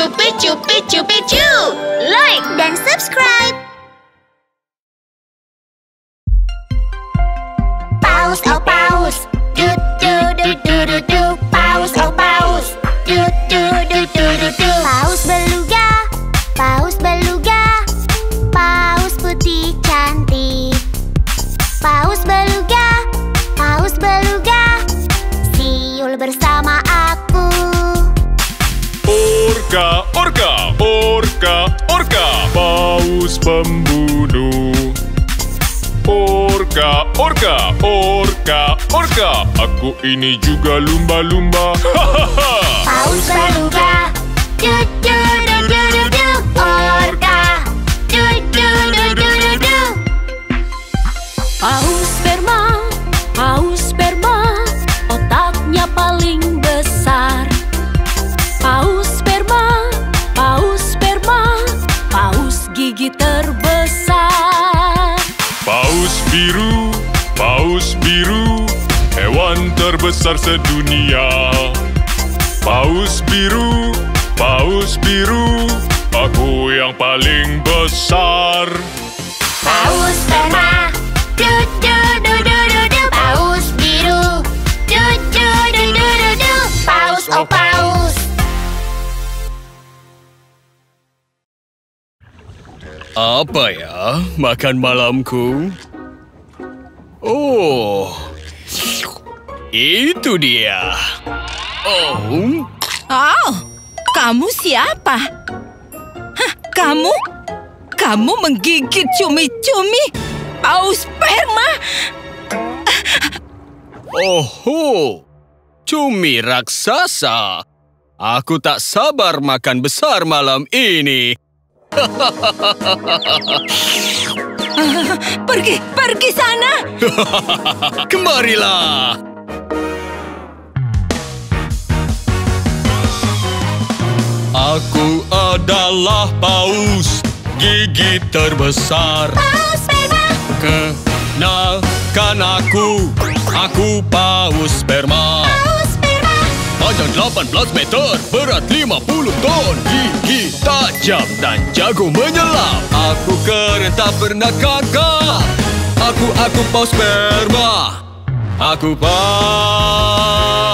picu, picu, picu, picu. Like Dan subscribe. Paus, oh paus. Du, du, du, du, du, du. Paus, oh paus. Du, du, du, du, du, du. Paus beluga. Paus beluga. Paus putih cantik. Paus beluga. Paus beluga. Siul bersama Paus pembunuh Orka, orka, orka, orka Aku ini juga lumba-lumba Paus beluga. Du, du, du, du, du, du. Orka. Du, du, du, du, du, du. Paus terbesar sedunia Paus biru, paus biru Aku yang paling besar Paus sperma. Du, du, du, du, du, du. Paus biru. Du, du, du, du, du, du. Paus, oh paus. Apa ya makan malamku? Oh, itu dia. Oh, Oh, kamu siapa? Hah, kamu? Kamu menggigit cumi-cumi paus sperma? oho, cumi raksasa. Aku tak sabar makan besar malam ini. Pergi, pergi sana! Kemarilah. Aku adalah paus gigi terbesar. Paus sperma. Kenalkan aku, aku paus sperma. Paus sperma. Panjang 18 meter, berat 50 ton. Gigi tajam dan jago menyelam. Aku keren tak pernah gagal. Aku, aku paus sperma. Aku paus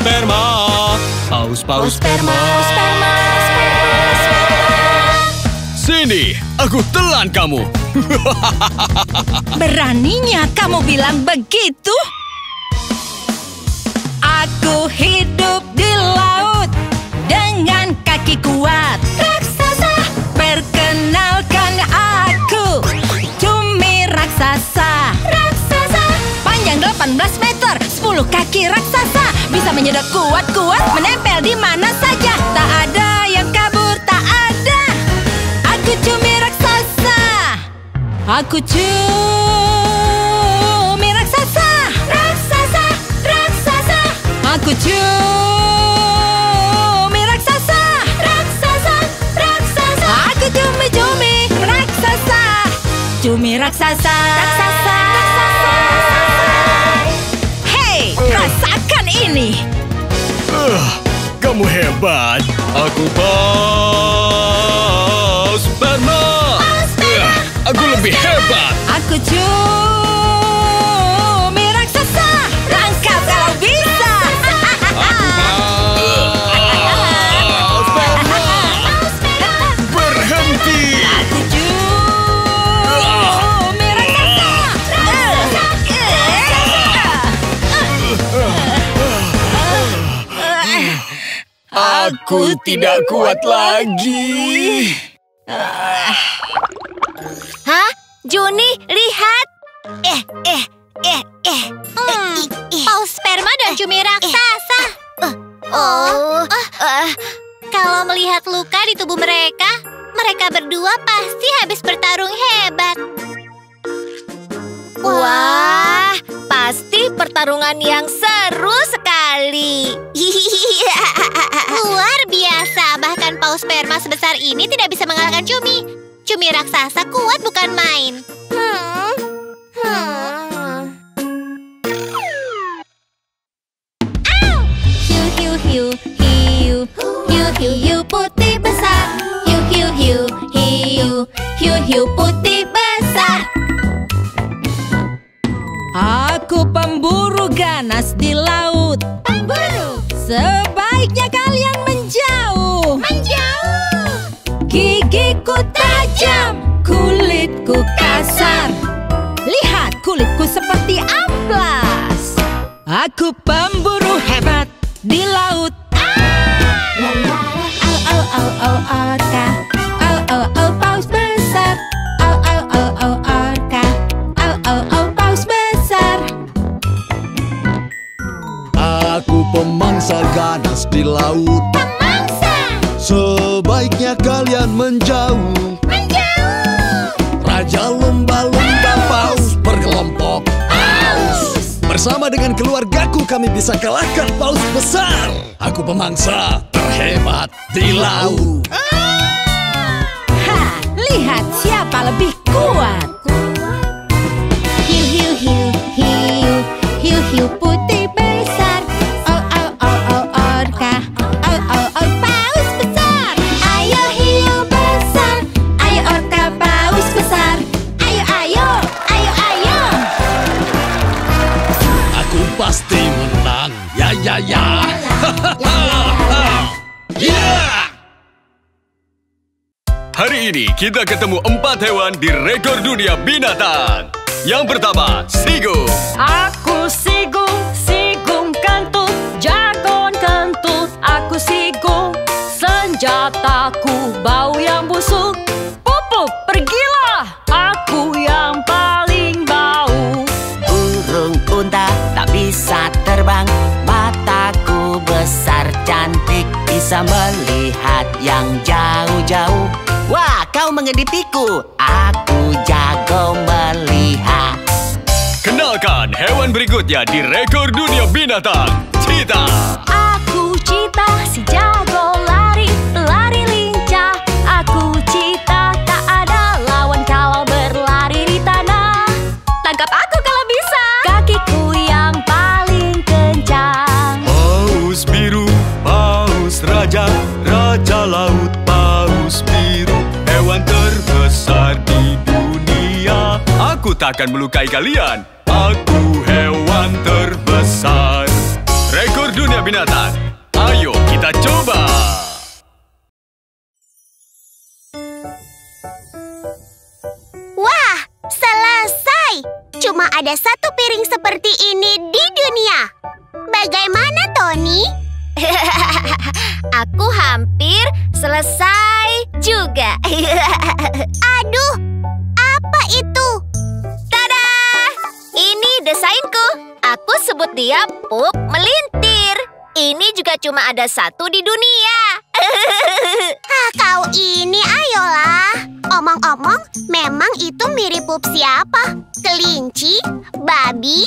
sperma. Paus, paus sperma. sperma. Sini, aku telan kamu. Beraninya kamu bilang begitu? Aku hidup di laut dengan kaki kuat. Raksasa, perkenalkan aku, cumi raksasa. Raksasa, panjang 18 meter, 10 kaki raksasa, bisa menyedot kuat-kuat, menempel di mana saja. Tak ada yang kabur, tak ada. Aku cumi raksasa. Aku cumi raksasa. Raksasa, raksasa. Aku cumi raksasa. Raksasa, raksasa. Aku cumi-cumi raksasa. Cumi raksasa. Raksasa. Hei, rasakan ini. Uh, kamu hebat. Aku paus sperma. Uh, aku lebih hebat. Aku cumi Aku tidak kuat lagi. Hah? Juni, lihat. Eh, eh, eh, eh. Hmm, paus sperma dan cumi raksasa. Oh, eh, kalau melihat luka di tubuh mereka, mereka berdua pasti habis bertarung hebat. Wah, pasti pertarungan yang seru sekali. Luar biasa, bahkan paus sperma sebesar ini tidak bisa mengalahkan cumi. cumi raksasa kuat bukan main. Hmm. Hmm. Hiu hiu hiu hiu hiu hiu putih besar. Hiu hiu hiu hiu hiu hiu putih Aku pemburu ganas di laut. Pemburu Sebaiknya kalian menjauh. menjauh. Gigiku tajam, kulitku kasar. Lihat kulitku seperti amplas. Aku pemburu hebat di laut. Au au au au orka. Au laut. Mangsa Sebaiknya kalian menjauh. Menjauh. Raja lumba-lumba paus berkelompok. Paus Bersama dengan keluargaku kami bisa kalahkan paus besar. Aku pemangsa terhebat di laut. Ha, lihat siapa lebih kuat. Ini kita ketemu empat hewan di rekor dunia binatang. Yang pertama, Sigung. Aku sigung, sigung kentut, jagon kentut. Aku sigung, senjataku bau yang busuk. Pupup, pergilah, aku yang paling bau. Burung unta tak bisa terbang Mataku besar cantik Bisa melihat yang jauh-jauh Wah, kau mengeditiku Aku jago melihat. Kenalkan hewan berikutnya di rekor dunia binatang, Cheetah. Aku cita si jago Aku takkan melukai kalian. Aku hewan terbesar. Rekor dunia binatang. Ayo kita coba. Wah, selesai. Cuma ada satu piring seperti ini di dunia. Bagaimana, Tony? Aku hampir selesai juga. sebut dia Pup Melintir. Ini juga cuma ada satu di dunia. ah, kau ini ayolah. Omong-omong, memang itu mirip pup siapa? Kelinci, babi,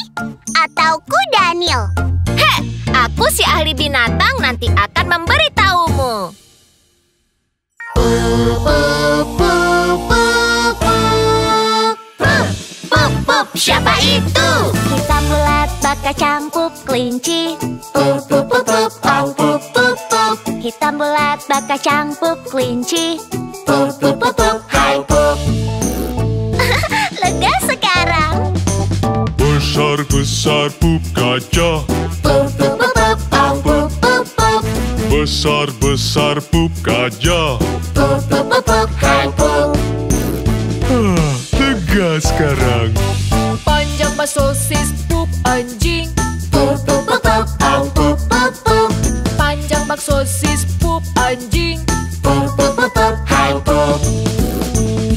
atau kudanil? Heh, aku si ahli binatang nanti akan memberitahumu. Pup, pup, pup, pup, pup. Pup, pup, pup, siapa itu? Bakal pup, kelinci. Pup, pup, pup, pup, oh, pup, pup, pup. Hitam bulat, bakal pup, kelinci. Pup, pup, pup, pup, hai pup. Lega sekarang. Besar-besar pup gajah Pup, pup, pup, pup, oh, pup, pup, pup. Besar-besar pup gajah Pup, pup, pup, pup, hai pup. ah, Lega sekarang Bak sosis pup anjing. Pup, pup, pup, pup, oh, pup, pup, pup. Panjang bak sosis pup anjing. Pup, pup, pup, pup, hai pup.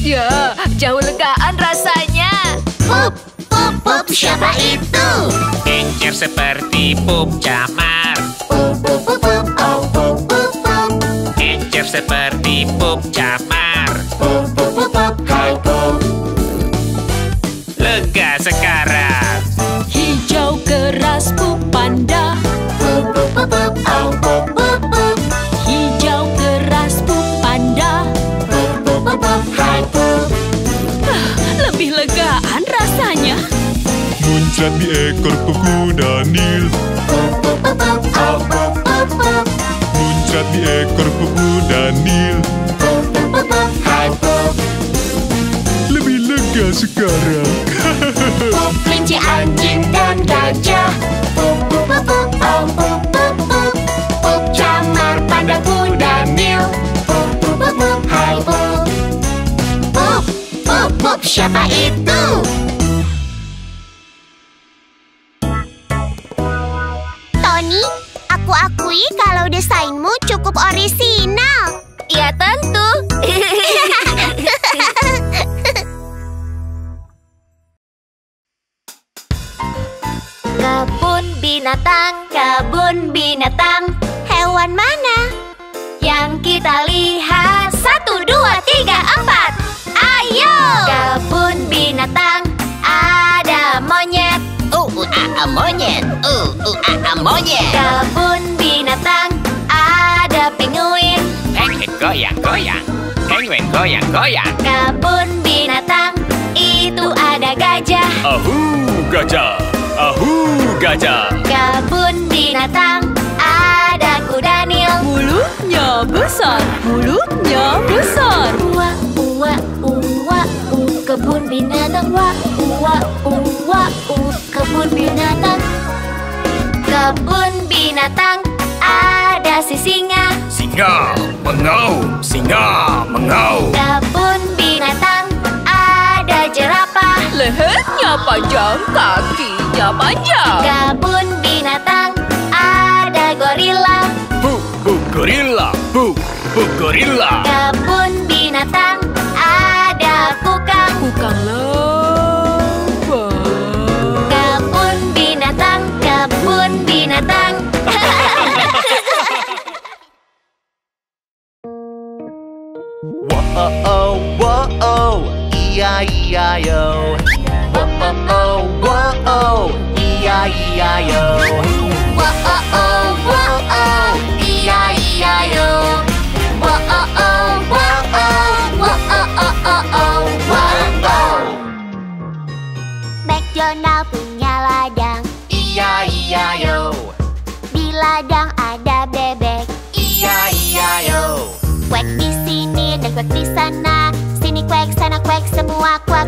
Ya, jauh legaan rasanya. Pup, pup, pup, siapa itu? Encer seperti pup camar Pup, pup, pup, pup, oh, pup, pup, pup. Encer seperti pup camar Pup, pup, pup, pup, hai pup sekarang Hijau keras pup panda Hijau keras pup panda Lebih legaan rasanya Muncrat di ekor pup kuda nil Muncrat di ekor pup kuda nil Lebih lega sekarang anjing dan gajah Pup pup pup pup oh, pup pup pup Pup camar pada kuda Nil Pup pup pup pup hai pup Pup pup pup siapa itu? Tony, aku akui kalau desainmu cukup orisinal. Ya tentu. kita lihat. Satu, dua, tiga, empat. Ayo. Kebun binatang. Ada monyet. Uh, uh, ah, ah, monyet. Uh, uh, ah, ah, monyet. Kebun binatang. Ada penguin. Penguin goyang goyang. Penguin goyang goyang. Kebun binatang. Itu ada gajah. Ahu gajah, ahu gajah. Kebun binatang Mulutnya besar, mulutnya besar. Uwa, uwa, uwa, u Kebun binatang Wa, uwa, uwa, u Kebun binatang Kebun binatang Ada si singa Singa mengau, singa mengau. Kebun binatang Ada jerapah Lehernya panjang, kakinya panjang. Kebun binatang gorila, bu, bu gorila. Kebun binatang Ada kukang Bukan laba. Kebun binatang Kebun binatang Whoa, whoa, E-I-E-I-O. Whoa, whoa, E-I-E-I-O. Whoa-oh-oh,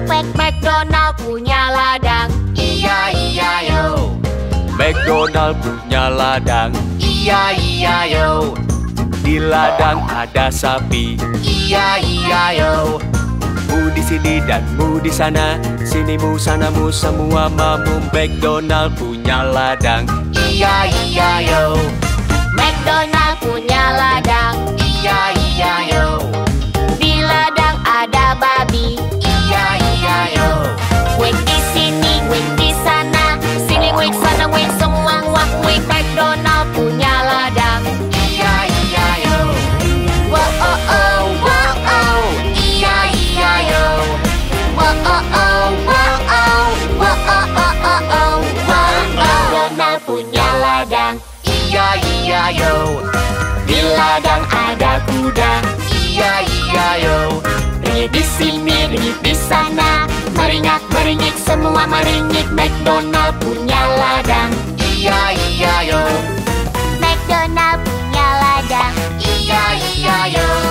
McDonald punya ladang E-I-E-I-O. McDonald punya ladang. E-I-E-I-O. Di ladang ada sapi. E-I-E-I-O. Mu di sini dan mu di sana. Sini mu sanamu semua mamu. McDonald punya ladang. E-I-E-I-O. McDonald punya ladang E-I-E-I-O. Di ladang ada babi E-I-E-I-O. Kuek di sini, kuek meringat meringik semua meringik. McDonald punya ladang. Iya iya yo. McDonald punya ladang. Iya iya yo.